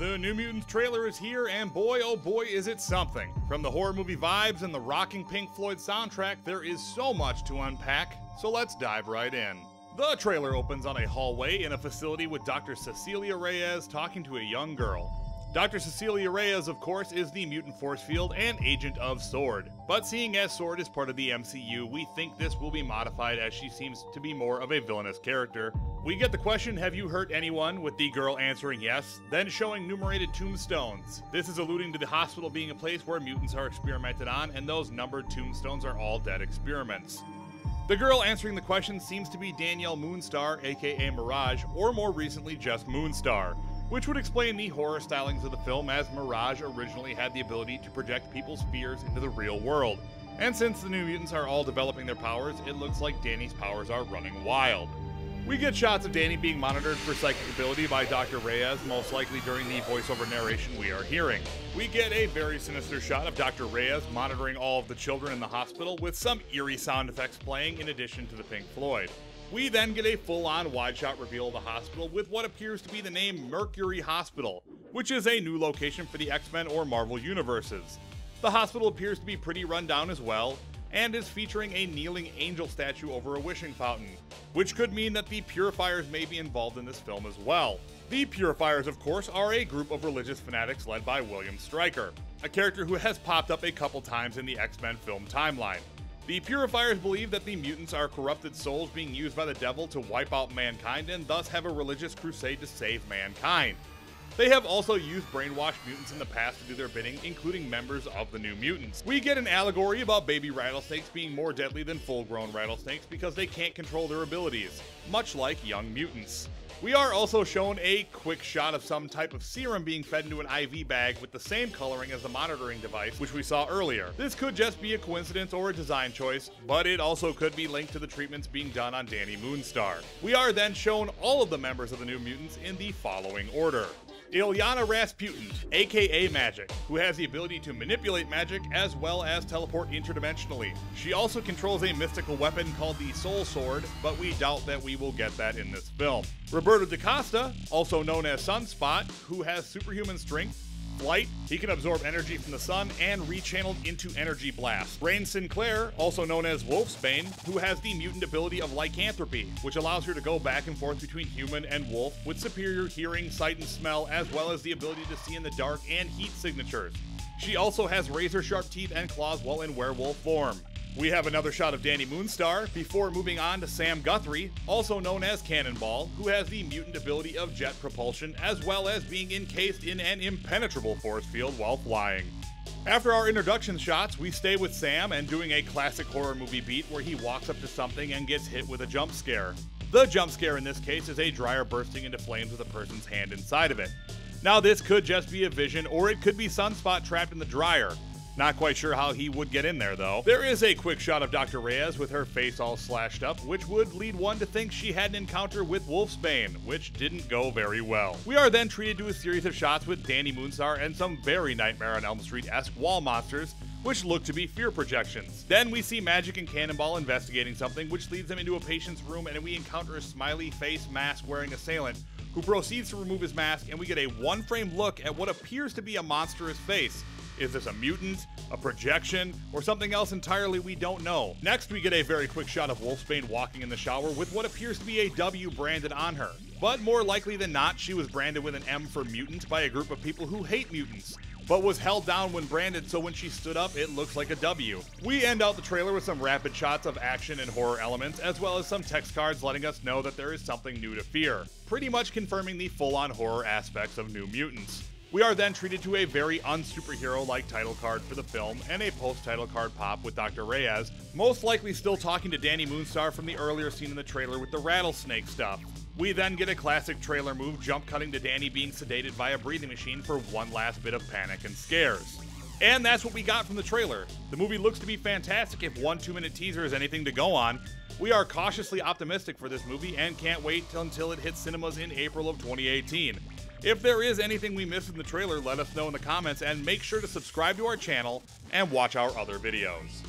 The New Mutants trailer is here, and boy oh boy is it something. From the horror movie vibes and the rocking Pink Floyd soundtrack, there is so much to unpack, so let's dive right in. The trailer opens on a hallway in a facility with Dr. Cecilia Reyes talking to a young girl. Dr. Cecilia Reyes, of course, is the mutant force field and agent of S.W.O.R.D. But seeing as S.W.O.R.D. is part of the MCU, we think this will be modified as she seems to be more of a villainous character. We get the question, have you hurt anyone, with the girl answering yes, then showing numerated tombstones. This is alluding to the hospital being a place where mutants are experimented on, and those numbered tombstones are all dead experiments. The girl answering the question seems to be Danielle Moonstar, aka Mirage, or more recently just Moonstar which would explain the horror stylings of the film as Mirage originally had the ability to project people's fears into the real world. And since the New Mutants are all developing their powers, it looks like Dani's powers are running wild. We get shots of Dani being monitored for psychic ability by Dr. Reyes, most likely during the voiceover narration we are hearing. We get a very sinister shot of Dr. Reyes monitoring all of the children in the hospital with some eerie sound effects playing in addition to the Pink Floyd. We then get a full on wide shot reveal of the hospital with what appears to be the name Mercury Hospital, which is a new location for the X Men or Marvel universes. The hospital appears to be pretty run down as well, and is featuring a kneeling angel statue over a wishing fountain, which could mean that the Purifiers may be involved in this film as well. The Purifiers, of course, are a group of religious fanatics led by William Stryker, a character who has popped up a couple times in the X Men film timeline. The Purifiers believe that the mutants are corrupted souls being used by the devil to wipe out mankind and thus have a religious crusade to save mankind. They have also used brainwashed mutants in the past to do their bidding, including members of the New Mutants. We get an allegory about baby rattlesnakes being more deadly than full grown rattlesnakes because they can't control their abilities, much like young mutants. We are also shown a quick shot of some type of serum being fed into an IV bag with the same coloring as the monitoring device, which we saw earlier. This could just be a coincidence or a design choice, but it also could be linked to the treatments being done on Dani Moonstar. We are then shown all of the members of the New Mutants in the following order. Illyana Rasputin, aka Magic, who has the ability to manipulate magic as well as teleport interdimensionally. She also controls a mystical weapon called the Soul Sword, but we doubt that we will get that in this film. Roberto DaCosta, also known as Sunspot, who has superhuman strength, flight, he can absorb energy from the sun and rechanneled into Energy Blast. Rahne Sinclair, also known as Wolfsbane, who has the mutant ability of lycanthropy, which allows her to go back and forth between human and wolf with superior hearing, sight, and smell, as well as the ability to see in the dark and heat signatures. She also has razor sharp teeth and claws while in werewolf form. We have another shot of Dani Moonstar before moving on to Sam Guthrie, also known as Cannonball, who has the mutant ability of jet propulsion as well as being encased in an impenetrable force field while flying. After our introduction shots, we stay with Sam and doing a classic horror movie beat where he walks up to something and gets hit with a jump scare. The jump scare in this case is a dryer bursting into flames with a person's hand inside of it. Now, this could just be a vision, or it could be Sunspot trapped in the dryer. Not quite sure how he would get in there, though. There is a quick shot of Dr. Reyes with her face all slashed up, which would lead one to think she had an encounter with Wolfsbane, which didn't go very well. We are then treated to a series of shots with Dani Moonstar and some very Nightmare on Elm Street esque wall monsters, which look to be fear projections. Then we see Magic and Cannonball investigating something, which leads them into a patient's room, and we encounter a smiley face mask wearing assailant who proceeds to remove his mask, and we get a one frame look at what appears to be a monstrous face. Is this a mutant, a projection, or something else entirely we don't know? Next, we get a very quick shot of Wolfsbane walking in the shower with what appears to be a W branded on her. But more likely than not, she was branded with an M for mutant by a group of people who hate mutants but was held down when branded, so when she stood up, it looks like a W. We end out the trailer with some rapid shots of action and horror elements, as well as some text cards letting us know that there is something new to fear, pretty much confirming the full on horror aspects of New Mutants. We are then treated to a very unsuperhero like title card for the film and a post title card pop with Dr. Reyes, most likely still talking to Dani Moonstar from the earlier scene in the trailer with the rattlesnake stuff. We then get a classic trailer move jump cutting to Dani being sedated by a breathing machine for one last bit of panic and scares. And that's what we got from the trailer. The movie looks to be fantastic if one two minute teaser is anything to go on. We are cautiously optimistic for this movie and can't wait until it hits cinemas in April of 2018. If there is anything we missed in the trailer, let us know in the comments and make sure to subscribe to our channel and watch our other videos.